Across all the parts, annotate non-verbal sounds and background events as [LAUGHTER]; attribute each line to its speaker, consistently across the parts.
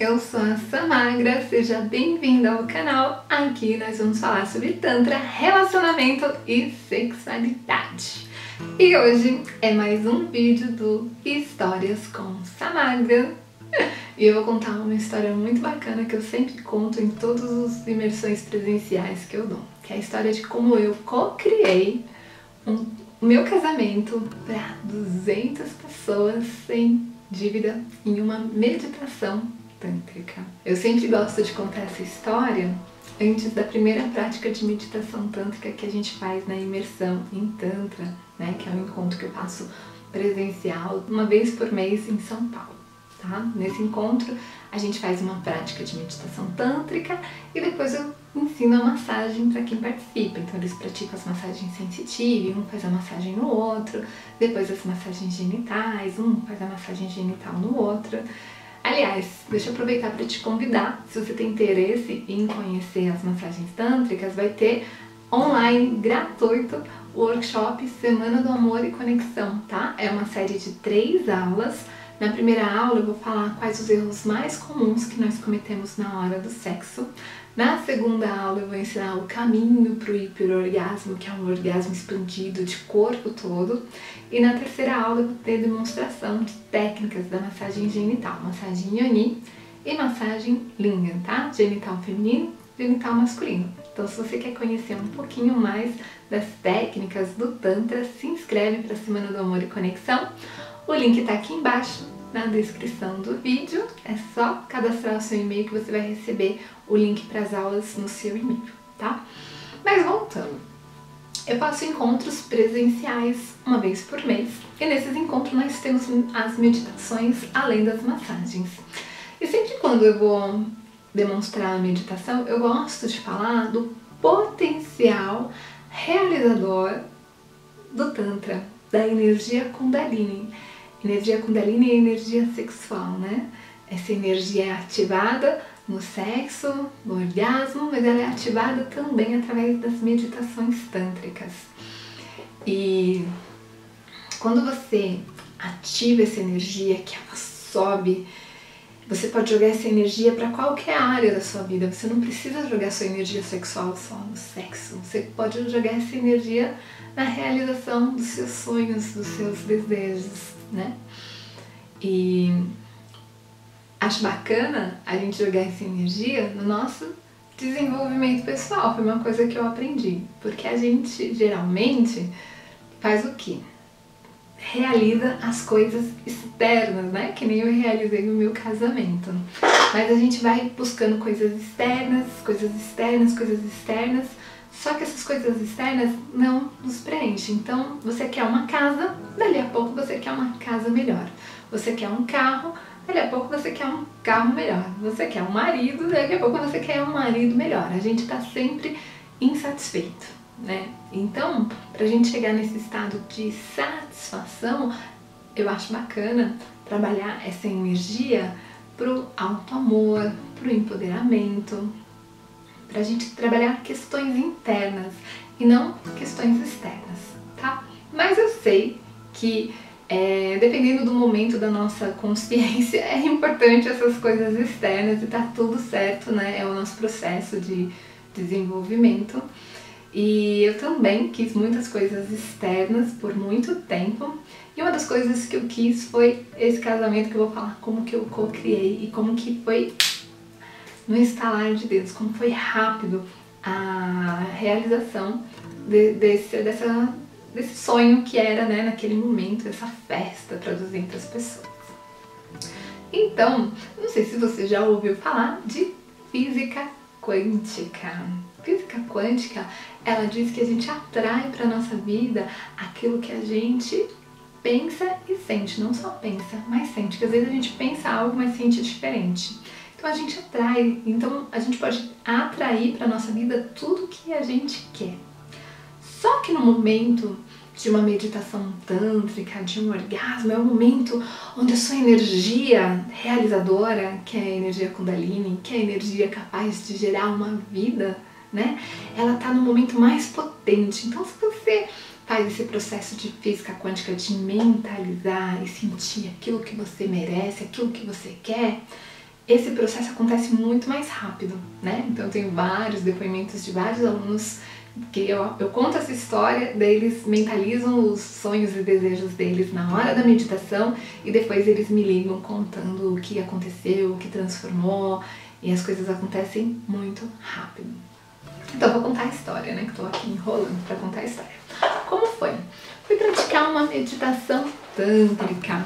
Speaker 1: Eu sou a Samagra, seja bem-vinda ao canal. Aqui nós vamos falar sobre Tantra, relacionamento e sexualidade. E hoje é mais um vídeo do Histórias com Samagra. E eu vou contar uma história muito bacana que eu sempre conto em todas as imersões presenciais que eu dou, que é a história de como eu co-criei um, meu casamento para 200 pessoas sem dívida em uma meditação tântrica. Eu sempre gosto de contar essa história antes da primeira prática de meditação tântrica que a gente faz na imersão em Tantra, né, que é um encontro que eu faço presencial uma vez por mês em São Paulo. Tá? Nesse encontro a gente faz uma prática de meditação tântrica e depois eu ensino a massagem para quem participa. Então eles praticam as massagens sensitivas, um faz a massagem no outro, depois as massagens genitais, um faz a massagem genital no outro. Aliás, deixa eu aproveitar para te convidar, se você tem interesse em conhecer as massagens tântricas, vai ter online gratuito o workshop Semana do Amor e Conexão, tá? É uma série de três aulas na primeira aula eu vou falar quais os erros mais comuns que nós cometemos na hora do sexo. Na segunda aula eu vou ensinar o caminho para o hiperorgasmo, que é um orgasmo expandido de corpo todo. E na terceira aula eu vou ter demonstração de técnicas da massagem genital, massagem yoni e massagem lingam, tá? Genital feminino, genital masculino. Então se você quer conhecer um pouquinho mais das técnicas do Tantra, se inscreve para a Semana do Amor e Conexão. O link está aqui embaixo na descrição do vídeo. É só cadastrar o seu e-mail que você vai receber o link para as aulas no seu e-mail, tá? Mas voltando. Eu faço encontros presenciais uma vez por mês e nesses encontros nós temos as meditações além das massagens. E sempre quando eu vou demonstrar a meditação, eu gosto de falar do potencial realizador do Tantra, da energia Kundalini. Energia Kundalini é energia sexual, né? Essa energia é ativada no sexo, no orgasmo, mas ela é ativada também através das meditações tântricas. E quando você ativa essa energia, que ela sobe, você pode jogar essa energia para qualquer área da sua vida. Você não precisa jogar sua energia sexual só no sexo. Você pode jogar essa energia na realização dos seus sonhos, dos seus desejos, né? E acho bacana a gente jogar essa energia no nosso desenvolvimento pessoal. Foi uma coisa que eu aprendi, porque a gente geralmente faz o quê? Realiza as coisas externas, né? Que nem eu realizei no meu casamento. Mas a gente vai buscando coisas externas, coisas externas, coisas externas só que essas coisas externas não nos preenchem. Então, você quer uma casa, dali a pouco você quer uma casa melhor. Você quer um carro, dali a pouco você quer um carro melhor. Você quer um marido, daqui a pouco você quer um marido melhor. A gente está sempre insatisfeito, né? Então, para a gente chegar nesse estado de satisfação, eu acho bacana trabalhar essa energia pro alto amor, pro empoderamento, para a gente trabalhar questões internas e não questões externas, tá? Mas eu sei que é, dependendo do momento da nossa consciência, [LAUGHS] é importante essas coisas externas e tá tudo certo, né? É o nosso processo de desenvolvimento. E eu também quis muitas coisas externas por muito tempo. E uma das coisas que eu quis foi esse casamento que eu vou falar como que eu co-criei e como que foi no instalar de dedos, como foi rápido a realização de, desse, dessa, desse sonho que era né, naquele momento, essa festa para 200 pessoas. Então, não sei se você já ouviu falar de física quântica. Física quântica, ela diz que a gente atrai para nossa vida aquilo que a gente pensa e sente, não só pensa, mas sente, que às vezes a gente pensa algo, mas sente diferente. Então a gente atrai, então a gente pode atrair para nossa vida tudo que a gente quer. Só que no momento de uma meditação tântrica, de um orgasmo, é o momento onde a sua energia realizadora, que é a energia Kundalini, que é a energia capaz de gerar uma vida, né? Ela está no momento mais potente. Então, se você faz esse processo de física quântica de mentalizar e sentir aquilo que você merece, aquilo que você quer, esse processo acontece muito mais rápido, né? Então eu tenho vários depoimentos de vários alunos que eu, eu conto essa história, daí eles mentalizam os sonhos e desejos deles na hora da meditação e depois eles me ligam contando o que aconteceu, o que transformou e as coisas acontecem muito rápido. Então eu vou contar a história, né? Que tô aqui enrolando para contar a história. Como foi? Fui praticar uma meditação tântrica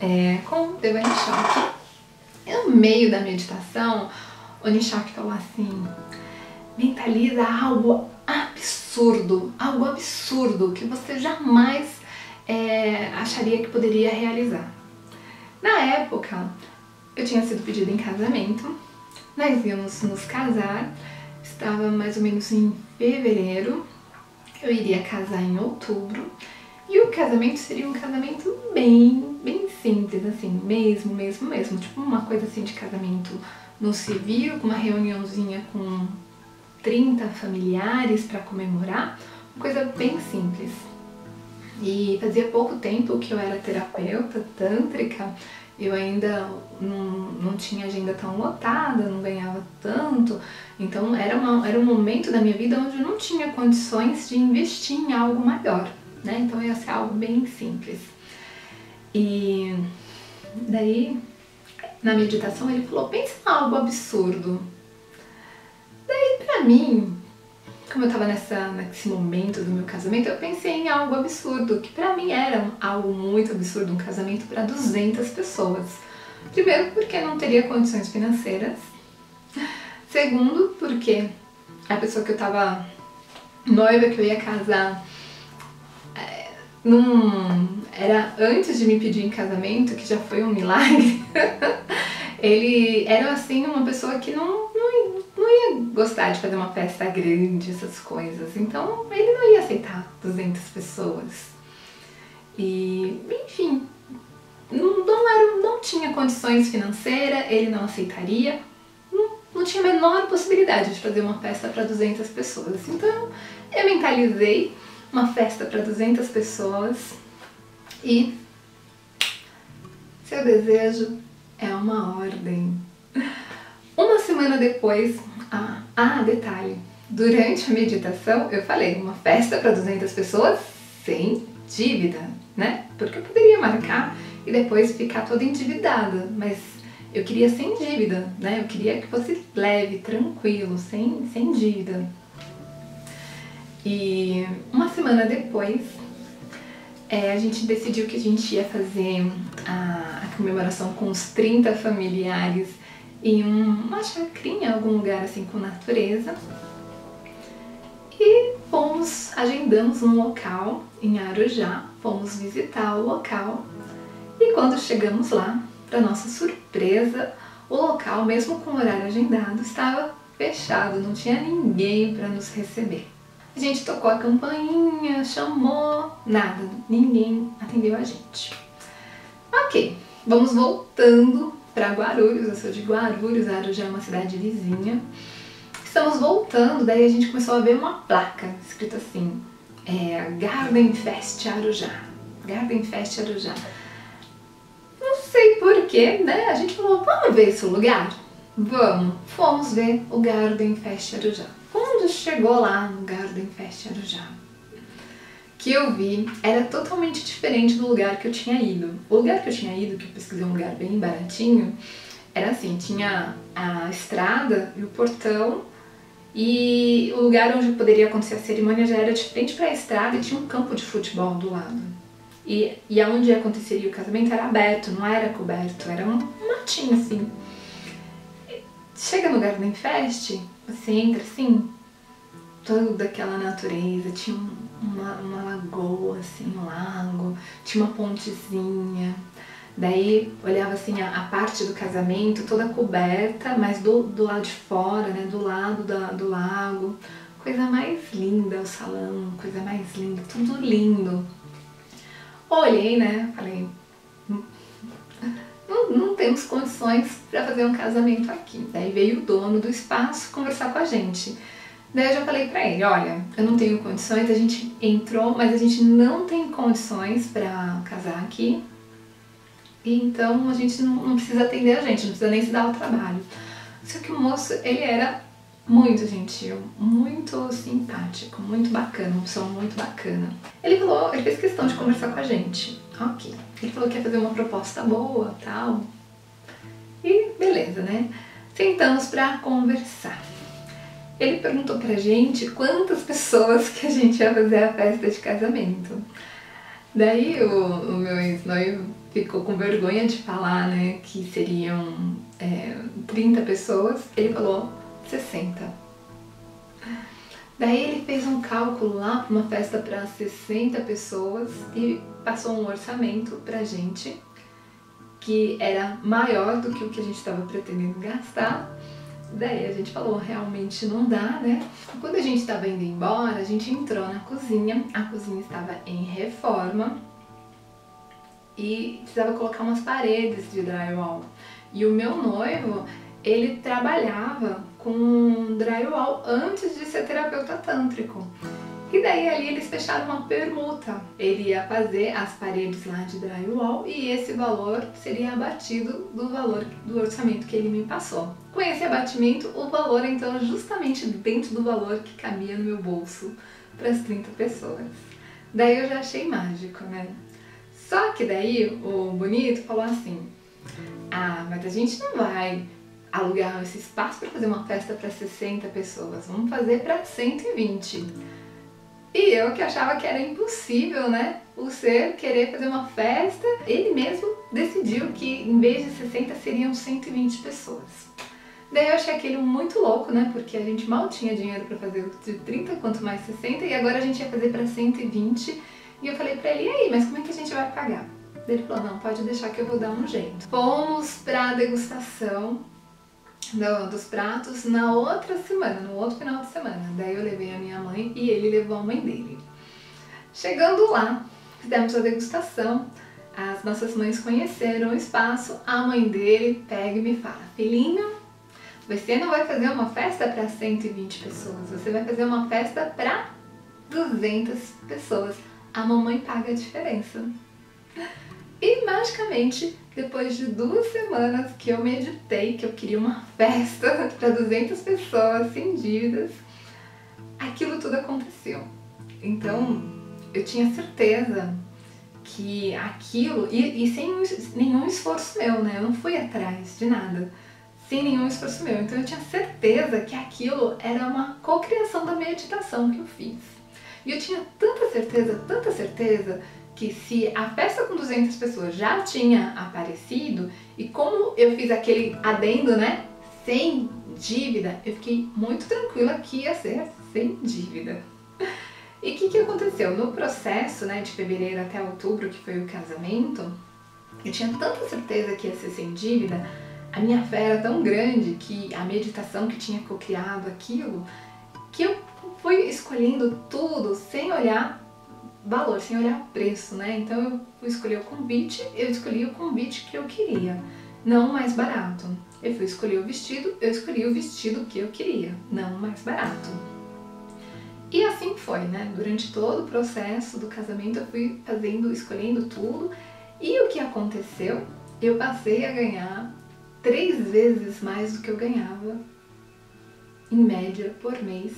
Speaker 1: é, com Devani Shakti. E no meio da meditação, o Nishak falou assim: mentaliza algo absurdo, algo absurdo que você jamais é, acharia que poderia realizar. Na época, eu tinha sido pedida em casamento, nós íamos nos casar, estava mais ou menos em fevereiro, eu iria casar em outubro, e o casamento seria um casamento bem, bem simples, assim, mesmo, mesmo, mesmo, tipo uma coisa assim de casamento no civil, com uma reuniãozinha com 30 familiares para comemorar, uma coisa bem simples. E fazia pouco tempo que eu era terapeuta tântrica, eu ainda não, não tinha agenda tão lotada, não ganhava tanto, então era, uma, era um momento da minha vida onde eu não tinha condições de investir em algo maior, né? Então ia ser algo bem simples. E daí, na meditação, ele falou: pensa em algo absurdo. Daí, pra mim, como eu tava nessa, nesse momento do meu casamento, eu pensei em algo absurdo, que pra mim era algo muito absurdo, um casamento para 200 pessoas. Primeiro, porque não teria condições financeiras. Segundo, porque a pessoa que eu tava noiva, que eu ia casar, num, era antes de me pedir em casamento, que já foi um milagre. [LAUGHS] Ele era assim uma pessoa que não, não, não ia gostar de fazer uma festa grande, essas coisas. Então ele não ia aceitar 200 pessoas. E, enfim, não, não, era, não tinha condições financeiras, ele não aceitaria. Não, não tinha a menor possibilidade de fazer uma festa para 200 pessoas. Então eu mentalizei uma festa para 200 pessoas e seu desejo é uma ordem. Uma semana depois, ah, ah, detalhe, durante a meditação eu falei uma festa para 200 pessoas sem dívida, né? Porque eu poderia marcar e depois ficar toda endividada, mas eu queria sem dívida, né? Eu queria que fosse leve, tranquilo, sem, sem dívida. E uma semana depois, é, a gente decidiu que a gente ia fazer a, a comemoração com os 30 familiares em um, uma chacrinha, algum lugar assim com natureza. E fomos, agendamos um local em Arujá, fomos visitar o local. E quando chegamos lá, para nossa surpresa, o local, mesmo com o horário agendado, estava fechado, não tinha ninguém para nos receber. A gente tocou a campainha, chamou, nada, ninguém atendeu a gente. Ok, vamos voltando para Guarulhos, eu sou de Guarulhos, Arujá é uma cidade vizinha. Estamos voltando, daí a gente começou a ver uma placa escrita assim, é, Garden Fest Arujá, Garden Fest Arujá. Não sei porquê, né? A gente falou, vamos ver esse lugar? Vamos, fomos ver o Garden Fest Arujá. Quando chegou lá no Garden Fest Arujá, que eu vi era totalmente diferente do lugar que eu tinha ido. O lugar que eu tinha ido, que eu pesquisei um lugar bem baratinho, era assim, tinha a estrada e o portão e o lugar onde poderia acontecer a cerimônia já era de frente para a estrada e tinha um campo de futebol do lado. E, e aonde aconteceria o casamento era aberto, não era coberto, era um matinho assim. Chega no Garden Fest, você entra assim, toda aquela natureza, tinha uma, uma lagoa, assim, um lago, tinha uma pontezinha. Daí olhava assim a, a, parte do casamento toda coberta, mas do, do lado de fora, né, do lado da, do lago. Coisa mais linda o salão, coisa mais linda, tudo lindo. Olhei, né, falei, não, não temos condições para fazer um casamento aqui. Daí veio o dono do espaço conversar com a gente. Daí eu já falei pra ele, olha, eu não tenho condições, a gente entrou, mas a gente não tem condições para casar aqui. e então a gente não, não precisa atender a gente, não precisa nem se dar o trabalho. Só que o moço, ele era muito gentil, muito simpático, muito bacana, uma pessoa muito bacana. Ele falou, ele fez questão de conversar com a gente. Ok. Ele falou que ia fazer uma proposta boa, tal. E beleza, né? Sentamos para conversar. Ele perguntou pra gente quantas pessoas que a gente ia fazer a festa de casamento. Daí o, o meu ex-noivo ficou com vergonha de falar, né, que seriam é, 30 pessoas. Ele falou 60. Daí ele fez um cálculo lá para uma festa para 60 pessoas e passou um orçamento pra gente que era maior do que o que a gente estava pretendendo gastar. Daí a gente falou, realmente não dá, né? Quando a gente estava indo embora, a gente entrou na cozinha, a cozinha estava em reforma e precisava colocar umas paredes de drywall. E o meu noivo, ele trabalhava com drywall antes de ser terapeuta tântrico. E daí ali eles fecharam uma permuta. Ele ia fazer as paredes lá de drywall e esse valor seria abatido do valor do orçamento que ele me passou. Com esse abatimento, o valor então justamente dentro do valor que cabia no meu bolso para as 30 pessoas. Daí eu já achei mágico, né? Só que daí o bonito falou assim: "Ah, mas a gente não vai alugar esse espaço para fazer uma festa para 60 pessoas, vamos fazer para 120". E eu que achava que era impossível, né? O ser querer fazer uma festa, ele mesmo decidiu que em vez de 60 seriam 120 pessoas. Daí eu achei aquilo muito louco, né? Porque a gente mal tinha dinheiro para fazer de 30 quanto mais 60 e agora a gente ia fazer para 120. E eu falei para ele: "E aí, mas como é que a gente vai pagar?" Ele falou: "Não, pode deixar que eu vou dar um jeito". Fomos para a degustação do, dos pratos na outra semana, no outro final de semana. Daí eu levei a minha mãe e ele levou a mãe dele. Chegando lá, fizemos a degustação. As nossas mães conheceram o espaço. A mãe dele pega e me fala: Filhinho, você não vai fazer uma festa para 120 pessoas, você vai fazer uma festa para 200 pessoas. A mamãe paga a diferença. E magicamente, depois de duas semanas que eu meditei que eu queria uma festa [LAUGHS] para 200 pessoas sem dívidas, aquilo tudo aconteceu. Então, eu tinha certeza que aquilo, e, e sem nenhum esforço meu, né? Eu não fui atrás de nada, sem nenhum esforço meu. Então, eu tinha certeza que aquilo era uma cocriação da meditação que eu fiz. E eu tinha tanta certeza, tanta certeza, que se a festa com 200 pessoas já tinha aparecido e como eu fiz aquele adendo, né, sem dívida, eu fiquei muito tranquila que ia ser sem dívida. E o que, que aconteceu? No processo, né, de fevereiro até outubro, que foi o casamento, eu tinha tanta certeza que ia ser sem dívida, a minha fé era tão grande que a meditação que tinha co-criado aquilo, que eu fui escolhendo tudo sem olhar valor, sem olhar preço, né? Então eu fui escolher o convite, eu escolhi o convite que eu queria, não o mais barato. Eu fui escolher o vestido, eu escolhi o vestido que eu queria, não o mais barato. E assim foi, né? Durante todo o processo do casamento eu fui fazendo, escolhendo tudo. E o que aconteceu? Eu passei a ganhar três vezes mais do que eu ganhava em média por mês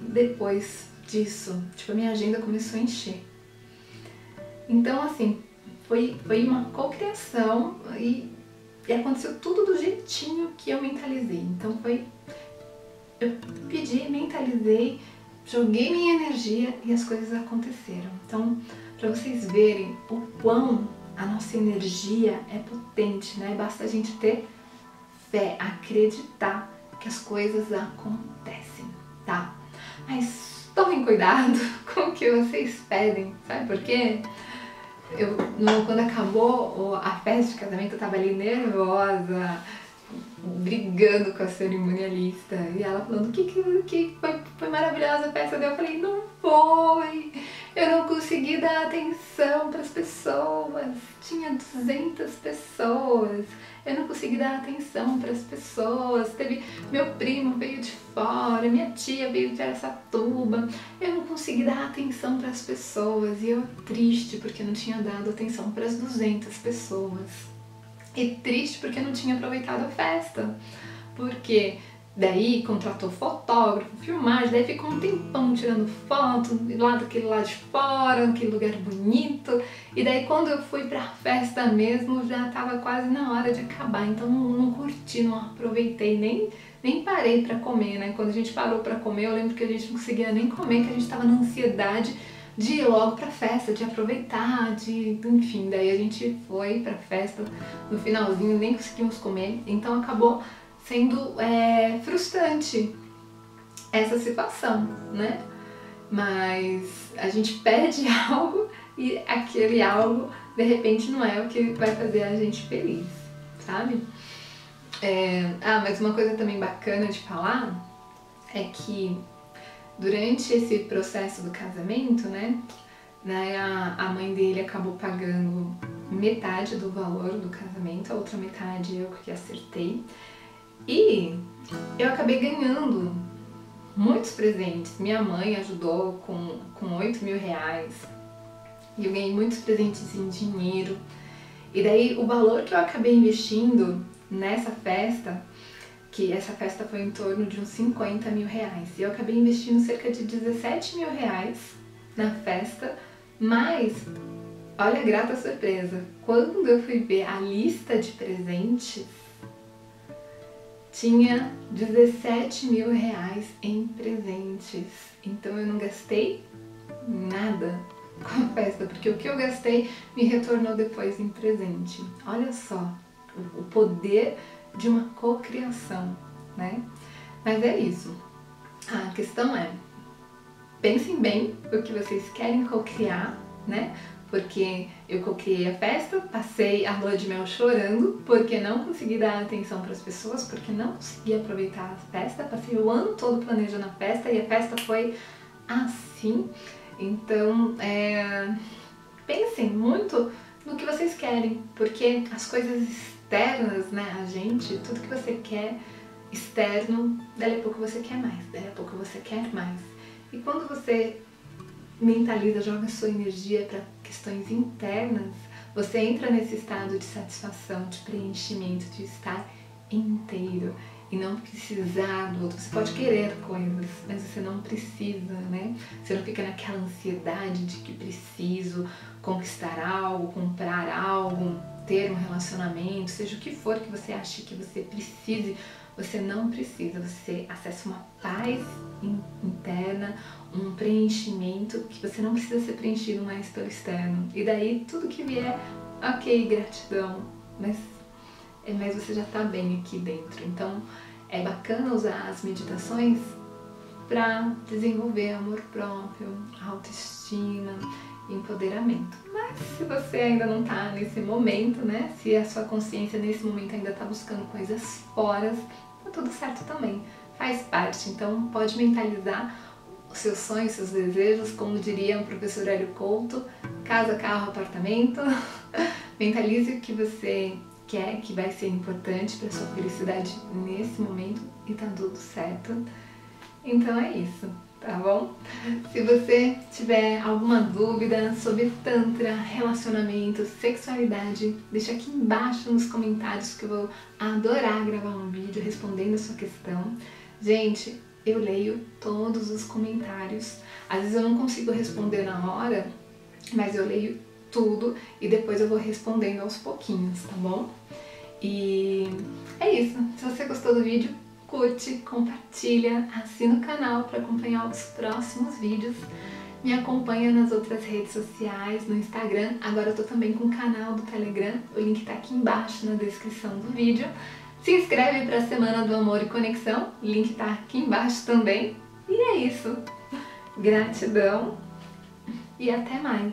Speaker 1: depois disso. Tipo, a minha agenda começou a encher. Então, assim, foi, foi uma cocriação e, e aconteceu tudo do jeitinho que eu mentalizei. Então foi. Eu pedi, mentalizei, joguei minha energia e as coisas aconteceram. Então, para vocês verem o quão a nossa energia é potente, né? Basta a gente ter fé, acreditar que as coisas acontecem, tá? Mas tomem cuidado [LAUGHS] com o que vocês pedem, sabe por quê? Eu, no, quando acabou a festa de casamento, eu tava ali nervosa, brigando com a cerimonialista e ela falando que, que, que foi, foi maravilhosa a festa. eu falei, não foi, eu não consegui dar atenção para as pessoas, tinha 200 pessoas, eu não consegui dar atenção para as pessoas. Teve meu primo veio de fora, minha tia veio de Aracatuba. Eu não consegui dar atenção para as pessoas e eu triste porque não tinha dado atenção para as 200 pessoas. E triste porque não tinha aproveitado a festa. Porque Daí contratou fotógrafo, filmagem, daí ficou um tempão tirando foto lá daquele lado de fora, aquele lugar bonito. E daí quando eu fui pra festa mesmo, já tava quase na hora de acabar, então não, não curti, não aproveitei, nem, nem parei pra comer, né? Quando a gente parou pra comer, eu lembro que a gente não conseguia nem comer, que a gente tava na ansiedade de ir logo pra festa, de aproveitar, de. enfim, daí a gente foi pra festa no finalzinho, nem conseguimos comer, então acabou sendo é, frustrante essa situação, né? Mas a gente pede [LAUGHS] algo e aquele algo de repente não é o que vai fazer a gente feliz, sabe? É, ah, mas uma coisa também bacana de falar é que durante esse processo do casamento, né, né a, a mãe dele acabou pagando metade do valor do casamento, a outra metade eu que acertei. E eu acabei ganhando muitos presentes. Minha mãe ajudou com, com 8 mil reais. E eu ganhei muitos presentes em dinheiro. E daí o valor que eu acabei investindo nessa festa, que essa festa foi em torno de uns 50 mil reais. E eu acabei investindo cerca de 17 mil reais na festa, mas olha a grata surpresa, quando eu fui ver a lista de presentes, tinha 17 mil reais em presentes. Então eu não gastei nada [LAUGHS] com a festa, porque o que eu gastei me retornou depois em presente. Olha só o poder de uma cocriação, né? Mas é isso. A questão é, pensem bem o que vocês querem cocriar, né? Porque eu cocriei a festa, passei a lua de mel chorando, porque não consegui dar atenção para as pessoas, porque não consegui aproveitar a festa, passei o ano todo planejando a festa e a festa foi assim. Então, é, pensem muito no que vocês querem, porque as coisas externas, né, a gente, tudo que você quer externo, dali a pouco você quer mais, dali a pouco você quer mais. E quando você mentaliza, joga sua energia para questões internas, você entra nesse estado de satisfação, de preenchimento, de estar inteiro e não precisar do outro. Você pode querer coisas, mas você não precisa, né? Você não fica naquela ansiedade de que preciso conquistar algo, comprar algo, ter um relacionamento, seja o que for que você ache que você precise, você não precisa. Você acessa uma paz interna, um preenchimento que você não precisa ser preenchido mais pelo externo. E daí tudo que vier, ok, gratidão, mas, é, mas você já está bem aqui dentro. Então é bacana usar as meditações para desenvolver amor próprio, autoestima, empoderamento. Mas se você ainda não está nesse momento, né? Se a sua consciência nesse momento ainda está buscando coisas fora, tá tudo certo também. Faz parte. Então pode mentalizar os seus sonhos, seus desejos, como diria o professor Hélio Couto, casa, carro, apartamento. [LAUGHS] Mentalize o que você quer, que vai ser importante para sua felicidade nesse momento e tá tudo certo. Então é isso, tá bom? Se você tiver alguma dúvida sobre tantra, relacionamento, sexualidade, deixa aqui embaixo nos comentários que eu vou adorar gravar um vídeo respondendo a sua questão. Gente, eu leio todos os comentários. Às vezes eu não consigo responder na hora, mas eu leio tudo e depois eu vou respondendo aos pouquinhos, tá bom? E é isso. Se você gostou do vídeo, curte, compartilha, assina o canal para acompanhar os próximos vídeos. Me acompanha nas outras redes sociais, no Instagram. Agora eu tô também com o canal do Telegram. O link tá aqui embaixo na descrição do vídeo. Se inscreve para a Semana do Amor e Conexão, link tá aqui embaixo também. E é isso. Gratidão e até mais.